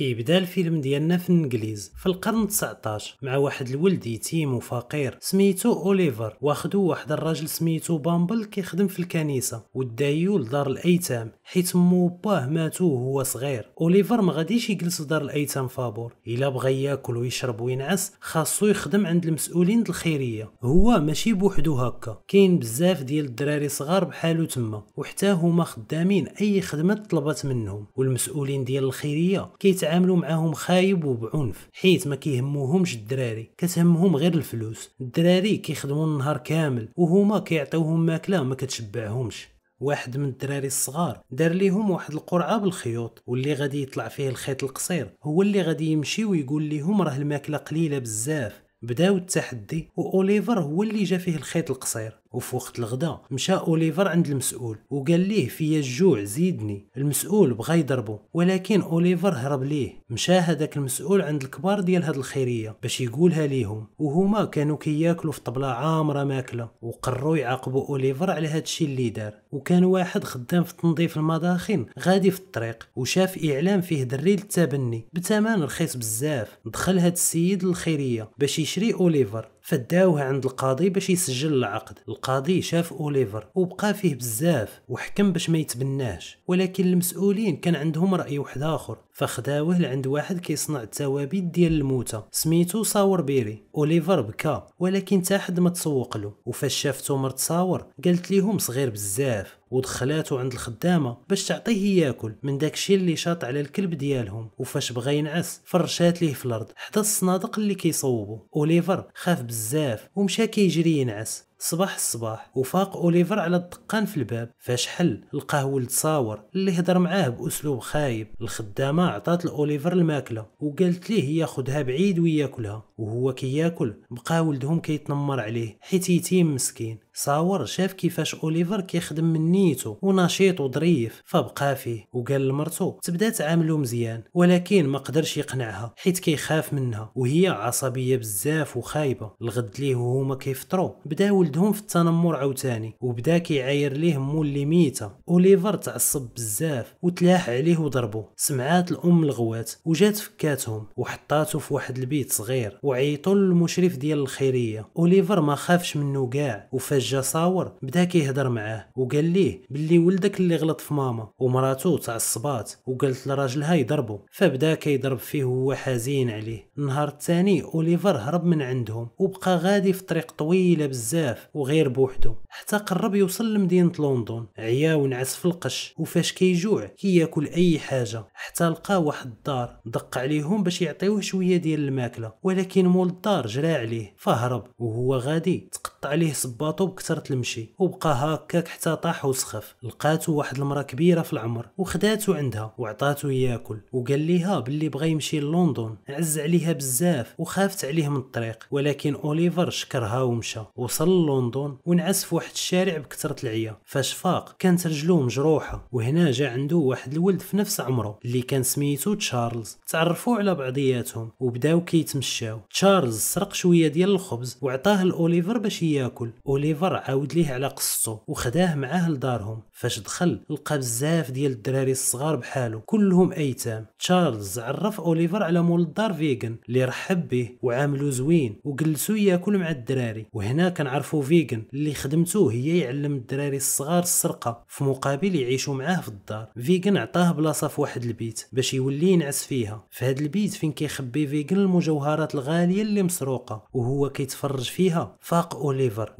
كيبدا الفيلم ديالنا في الإنجليز في القرن 19 مع واحد الولد يتيم وفقير سميتو أوليفر. واخدو واحد الراجل سميتو بامبل كيخدم في الكنيسة وداوه لدار الأيتام حيت مو وباه ماتو وهو صغير. أوليفر ما غاديش يجلس في دار الأيتام فابور. إلا بغى ياكل ويشرب وينعس خاصو يخدم عند المسؤولين الخيرية. هو ماشي بوحدو هكا. كاين بزاف ديال الدراري صغار بحالو تما وحتى هما خدامين أي خدمة طلبات منهم. والمسؤولين ديال الخيرية كيتعاملوا معاهم خايب وبعنف حيت ما كيهموهمش الدراري. كتهمهم غير الفلوس. الدراري كيخدموا النهار كامل وهما كيعطيوهم ماكلة ما كتشبعهمش. واحد من الدراري الصغار دار ليهم واحد القرعة بالخيوط واللي غادي يطلع فيه الخيط القصير هو اللي غادي يمشي ويقول ليهم راه الماكلة قليلة بزاف. بداو التحدي وأوليفر هو اللي جا فيه الخيط القصير. وفي وقت الغدا مشى أوليفر عند المسؤول وقال ليه فيا الجوع زيدني. المسؤول بغى يضربو ولكن أوليفر هرب ليه. مشى هذاك المسؤول عند الكبار ديال هاد الخيرية باش يقولها ليهم. وهما كانوا كياكلوا في طبلة عامرة ماكلة وقرروا يعاقبوا أوليفر على هاد الشيء اللي دار. وكان واحد خدام في تنظيف المداخن غادي في الطريق وشاف اعلان فيه دري للتبني بثمن رخيص بزاف. دخل هاد السيد للخيرية باش يشري أوليفر. فداوه عند القاضي باش يسجل العقد. القاضي شاف أوليفر وبقى فيه بزاف وحكم باش ما يتبناش ولكن المسؤولين كان عندهم رأي واحد آخر فخداوه لعند واحد كيصنع التوابيت ديال الموتى سميتو ساوربيري. أوليفر بكى ولكن تا حد ما تسوق له وفاش شافته مرت ساور قالت ليهم صغير بزاف. ودخلاتو عند الخدامة باش تعطيه ياكل من داكشي اللي شاط على الكلب ديالهم. وفاش بغى ينعس فرشات ليه في الأرض. حدا الصنادق اللي كيصوبوا أوليفر خاف بزاف ومشى كيجري ينعس. صباح الصباح وفاق أوليفر على الدقان في الباب. فاش حل لقاه ولد ساور اللي هضر معاه بأسلوب خايب. الخدامة عطات لأوليفر الماكلة وقالت ليه ياخدها بعيد وياكلها. وهو كياكل بقى ولدهم كيتنمر عليه حيت يتيم مسكين. ساور شاف كيفاش أوليفر كيخدم من نيتو ونشيط وظريف فبقى فيه وقال لمرتو تبدأ تعاملو مزيان ولكن ما قدرش يقنعها حيت كيخاف منها. وهي عصبية بزاف وخايبة الغد ليه وهما كيفطروا بدا ولدهم في التنمر عاوتاني وبدا كيعاير ليه مو اللي ميته. أوليفر تعصب بزاف وتلاح عليه وضربو. سمعات الأم الغوات وجات فكاتهم وحطاتو في واحد البيت صغير وعيطوا للمشرف ديال الخيرية. أوليفر ما خافش منه كاع وفاش جا صاور بدا كيهضر معاه وقال ليه باللي ولدك اللي غلط في ماما. ومراتو تعصبات وقالت لراجلها يضربو فبدا كيضرب فيه وهو حزين عليه. النهار الثاني أوليفر هرب من عندهم وبقى غادي في طريق طويلة بزاف وغير بوحدو. حتى قرب يوصل لمدينة لندن. عيا ونعس في القش وفاش كيجوع كياكل أي حاجة. حتى لقى واحد الدار دق عليهم باش يعطيوه شوية ديال الماكلة. ولكن مول الدار جرى عليه فهرب. وهو غادي تقطع عليه صباطو بكثرة المشي وبقى هكاك حتى طاح وسخف. لقاتو واحد المرا كبيرة في العمر وخداتو عندها وعطاتو ياكل وقال ليها باللي بغى يمشي للندن. عز عليها بزاف وخافت عليه من الطريق. ولكن أوليفر شكرها ومشى وصل لندن ونعس في واحد الشارع بكثرة العيا. فاش فاق كانت رجلو مجروحة وهنا جا عنده واحد الولد في نفس عمره اللي كان سميتو تشارلز. تعرفوا على بعضياتهم وبداو كيتمشاو. تشارلز سرق شوية ديال الخبز وعطاه لأوليفر باش ياكل. أوليفر عاود ليه على قصته وخداه معاه لدارهم فاش دخل لقى بزاف ديال الدراري الصغار بحالو كلهم أيتام. تشارلز عرف أوليفر على مول الدار فيغن اللي رحب به وعاملو زوين وجلسو ياكل مع الدراري. وهنا كنعرفو فيغن اللي خدمته هي يعلم الدراري الصغار السرقة في مقابل يعيشوا معاه في الدار. فيغن عطاه بلاصة في واحد البيت باش يولي ينعس فيها. في هاد البيت فين كيخبي فيغن المجوهرات الغالية اللي مسروقة وهو كيتفرج فيها. فاق أوليفر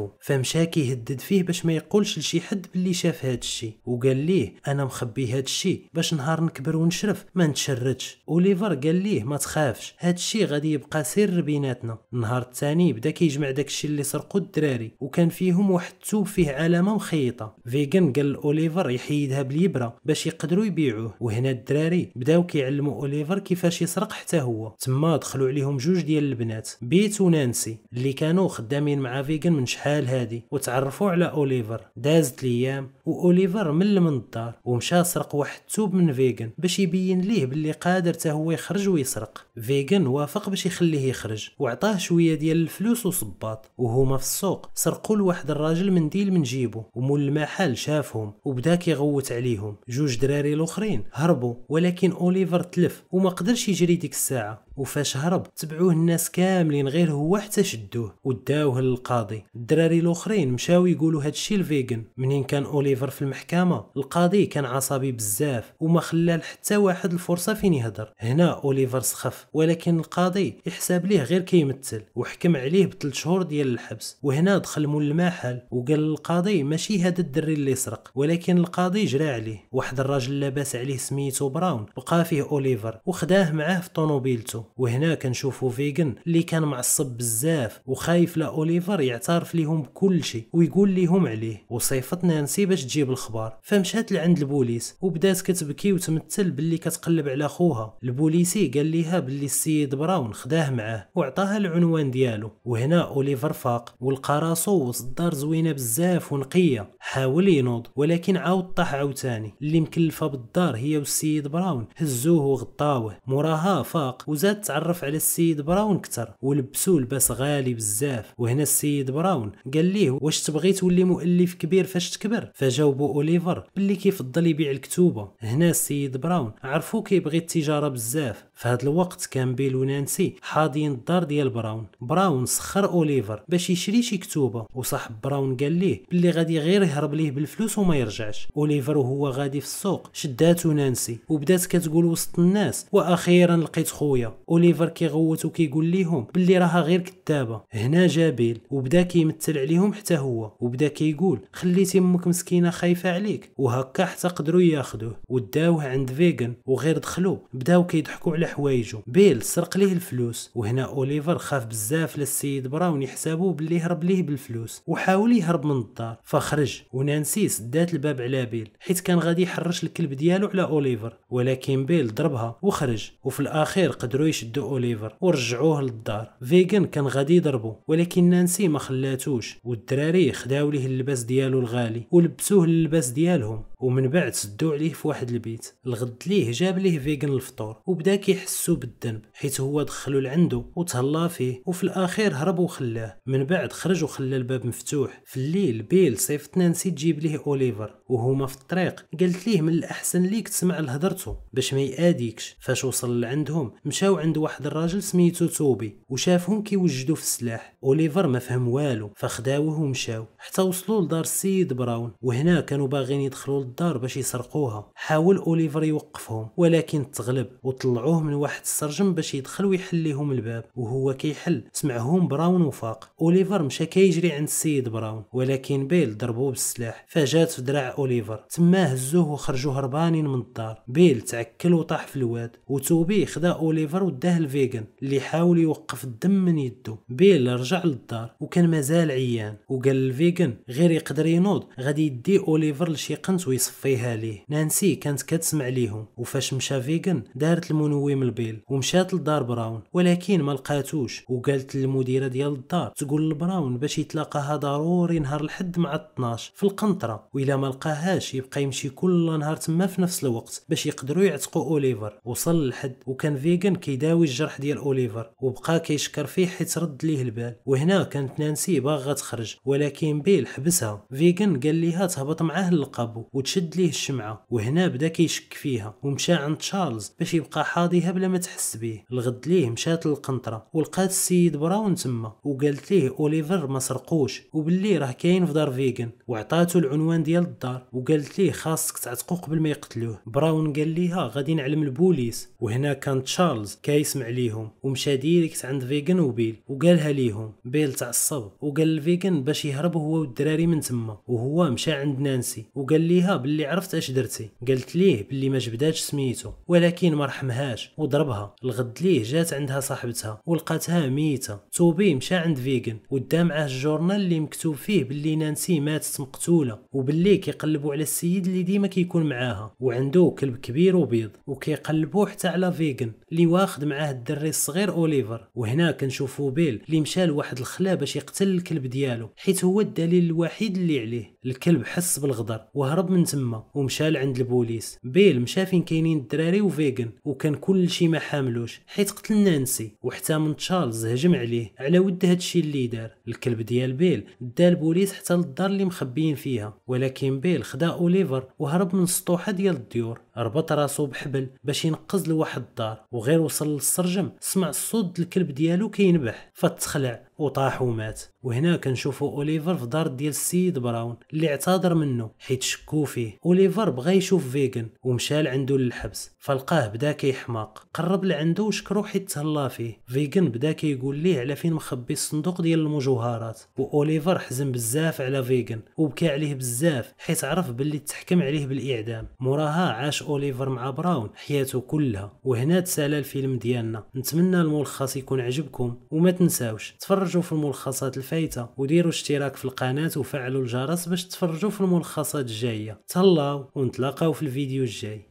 وشافو فمشى كيهدد فيه باش ما يقولش لشي حد باللي شاف هاد الشي. وقال ليه أنا مخبي هاد الشي باش نهار نكبر ونشرف ما نتشردش. اوليفر قال ليه ما تخافش هاد الشي غادي يبقى سر بيناتنا. النهار الثاني بدا كيجمع داك الشي اللي سرقوا الدراري وكان فيهم واحد التوب فيه علامة مخيطة. فيغن قال لاوليفر يحيدها باليبرة باش يقدروا يبيعوه. وهنا الدراري بداو كيعلموا أوليفر كيفاش يسرق حتى هو. تما دخلوا عليهم جوج ديال البنات بيت ونانسي اللي كانوا خدامين مع فيغن من شحال هادي وتعرفوا على أوليفر. دازت الأيام وأوليفر مل من الدار ومشى سرق واحد التوب من فيغن باش يبين ليه باللي قادر حتى هو يخرج ويسرق. فيغن وافق باش يخليه يخرج وعطاه شوية ديال الفلوس وصباط وهما في السوق سرقوا لواحد الراجل منديل من جيبو ومول المحل شافهم وبدا كيغوت عليهم. جوج دراري الأخرين هربوا ولكن أوليفر تلف وما قدرش يجري ديك الساعة. وفاش هرب تبعوه الناس كاملين غير هو حتى شدوه وداوه للقاضي. الدراري الأخرين مشاو يقولوا هادشي لفيغن منين كان أوليفر في المحكمة؟ القاضي كان عصبي بزاف وما خلى حتى واحد الفرصة فين يهضر هنا أوليفر سخف. ولكن القاضي يحسب ليه غير كيمثل وحكم عليه بثلاث شهور ديال الحبس. وهنا دخل مول المحل وقال للقاضي ماشي هذا الدري اللي سرق ولكن القاضي جرى عليه. واحد الراجل لاباس عليه سميتو براون بقى فيه أوليفر وخداه معاه في طوموبيلتو. وهنا كنشوفوا فيغن اللي كان معصب بزاف وخايف لا أوليفر يعترف ليهم بكل شيء ويقول ليهم عليه. وصيفط نانسي باش تجيب الخبار. فمشات لعند البوليس وبدات كتبكي وتمثل باللي كتقلب على خوها. البوليسي قال ليها باللي السيد براون خداه معاه وعطاها العنوان ديالو. وهنا أوليفر فاق ولقى راسو وسط الدار زوينة بزاف ونقية. حاول ينوض ولكن عاود طاح عاوتاني. اللي مكلفة بالدار هي والسيد براون. هزوه وغطاوه. موراها فاق وزاد تعرف على السيد براون كتر ولبسو لباس غالي بزاف. وهنا السيد براون قال ليه واش تبغي تولي مؤلف كبير فاش تكبر؟ فجاوبو أوليفر باللي كيفضل يبيع الكتوبة. هنا السيد براون عرفو كيبغي التجارة بزاف. في هذا الوقت كان بيل ونانسي حاضين الدار ديال براون. براون سخر أوليفر باش يشري شي كتوبة. وصاحب براون قال ليه باللي غادي غير يهرب ليه بالفلوس وما يرجعش. أوليفر وهو غادي في السوق. شداتو نانسي. وبدات كتقول وسط الناس. وأخيرا لقيت خويا. أوليفر كيغوت وكيقول ليهم باللي راها غير كدابة هنا جا بيل. وبدا كيمثل عليهم حتى هو. وبدا كيقول خليتي أمك مسكينة خايفة عليك. وهكا حتى قدروا ياخذوه وداوه عند فيغن. وغير دخلوا بداو كيضحكوا على حوايجو. بيل سرق ليه الفلوس. وهنا أوليفر خاف بزاف للسيد براون يحسبوا باللي هرب ليه بالفلوس. وحاول يهرب من الدار. فخرج. ونانسي سدات الباب على بيل. حيت كان غادي يحرش الكلب ديالو على أوليفر. ولكن بيل ضربها. وخرج. وفي الأخير قدروا يشدوا أوليفر. ورجعوه للدار. فيغن كان غادي يضربو. ولكن نانسي ما خلاتوش. والدراري خداو ليه اللباس ديالو الغالي. ولبسوه اللباس ديالهم. ومن بعد سدوا عليه في واحد البيت. الغد ليه جاب ليه فيغن الفطور. وبدا كيحسو بالذنب حيت هو دخلو لعندو وتهلا فيه وفي الاخير هرب وخلاه. من بعد خرج وخلى الباب مفتوح. في الليل بيل صيفط نانسي تجيب ليه أوليفر وهما في الطريق. قالت ليه من الأحسن ليك تسمع لهضرتو؟ باش ما يآديكش. فاش وصل لعندهم مشاو عند واحد الراجل سميتو توبي وشافهم كيوجدوا في السلاح. أوليفر ما فهم والو فخداوه ومشاو. حتى وصلوا لدار السيد براون وهنا كانوا باغيين يدخلوا للدار باش يسرقوها. حاول أوليفر يوقفهم ولكن تغلب وطلعوه من واحد السرجم باش يدخل ويحل ليهم الباب وهو كيحل. سمعهم براون وفاق. أوليفر مشى كيجري عند السيد براون ولكن بيل ضربو بالسلاح. فجات في دراع أوليفر. تما هزوه وخرجوا هربانين من الدار. بيل تعكل وطاح في الواد. وتوبي خدا أوليفر وداه لفيغن اللي حاول يوقف الدم من يدو بيل رجع للدار وكان مازال عيان. وقال لفيغن غير يقدر ينوض غادي يدي أوليفر لشي قنت ويصفيها ليه. نانسي كانت كتسمع ليهم. وفاش مشى فيغن دارت المنوم لبيل ومشات لدار براون ولكن ما لقاتوش. وقالت للمديرة ديال الدار تقول لبراون باش يتلاقاها ضروري نهار الحد مع 12 في القنطرة. وإلا ما لقاهاش يبقى يمشي كل نهار تما في نفس الوقت باش يقدروا يعتقوا أوليفر. وصل الحد وكان فيغن كيداوي الجرح ديال أوليفر. وبقى كيشكر فيه حيت رد ليه البال. وهنا كانت نانسي باغا تخرج ولكن بيل حبسها. فيغن قال ليها تهبط معاه للقابو وتشد ليه الشمعة. وهنا بدا كيشك فيها. ومشى عند تشارلز باش يبقى حاضيها بلا ما تحس بيه. الغد ليه مشات للقنطرة ولقات السيد براون تما وقالت ليه أوليفر ما سرقوش وباللي راه كاين في دار فيغن وعطاتو العنوان ديال الدار وقالت ليه خاصك تعتقو قبل ما يقتلوه. براون قال ليها غادي نعلم البوليس وهنا كان تشارلز كيسمع ليهم ومشى direct عند فيغن وبيل وقالها ليهم. بيل تعصب وقال لفيغن باش يهرب هو والدراري من تما وهو مشى عند نانسي وقال ليها باللي عرفت اش درتي. قالت ليه باللي ما جبداتش سميتو ولكن ما رحمهاش. وضربها. الغد ليه جات عندها صاحبتها ولقاتها ميتة. توبي مشى عند فيغن ودا معاه الجورنال اللي مكتوب فيه باللي نانسي ماتت مقتولة وباللي كيقلبوا على السيد اللي ديما كيكون معاها. وعنده كلب كبير وبيض وكيقلبوا حتى على فيغن اللي واخد معاه الدري الصغير أوليفر. وهنا كنشوفوا بيل اللي مشى لواحد الخلا باش يقتل الكلب ديالو حيت هو الدليل الوحيد اللي عليه. الكلب حس بالغدر وهرب من تما ومشى لعند البوليس. بيل مشى فين كاينين الدراري وفيغن وكان كل شي ما حاملوش حيت قتل نانسي وحتى من تشارلز هجم عليه على ود هادشي اللي دار. الكلب ديال بيل دا البوليس حتى للدار اللي مخبيين فيها ولكن بيل خدا أوليفر وهرب من سطوحة ديال الديور. ربط راسو بحبل باش ينقز لواحد الدار وغير وصل للسرجم سمع صوت الكلب ديالو كينبح فتخلع وطاح ومات. وهنا كنشوفوا أوليفر في دار ديال السيد براون اللي اعتذر منه حيت شكو فيه. أوليفر بغى يشوف فيغن ومشى لعندو للحبس فلقاه بدا كيحماق. قرب لعندو وشكرو حيت تهلا فيه. فيغن بدا كيقول ليه على فين مخبي الصندوق ديال المجوهرات. وأوليفر حزن بزاف على فيغن وبكى عليه بزاف حيت عرف باللي تحكم عليه بالإعدام. موراها عاش اوليفر مع براون حياته كلها؟ وهنا تسالى الفيلم ديالنا. نتمنى الملخص يكون عجبكم وما تنساوش تفرجوا في الملخصات الفايتة وديروا اشتراك في القناة وفعلوا الجرس باش تفرجوا في الملخصات الجاية. تهلاو ونتلاقاو في الفيديو الجاي.